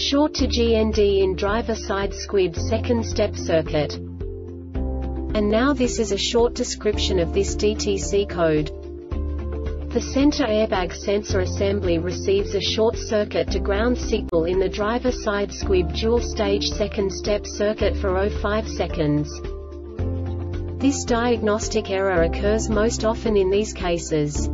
short to GND in driver side squib second step circuit. And now this is a short description of this DTC code. The center airbag sensor assembly receives a short circuit to ground signal in the driver side squib dual stage second step circuit for 05 seconds. This diagnostic error occurs most often in these cases.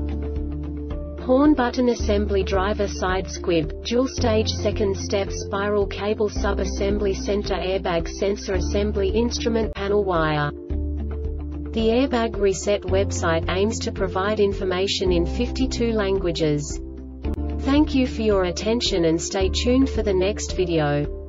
Horn button assembly driver side squib, dual stage second step spiral cable sub-assembly center airbag sensor assembly instrument panel wire. The Airbag Reset website aims to provide information in 52 languages. Thank you for your attention and stay tuned for the next video.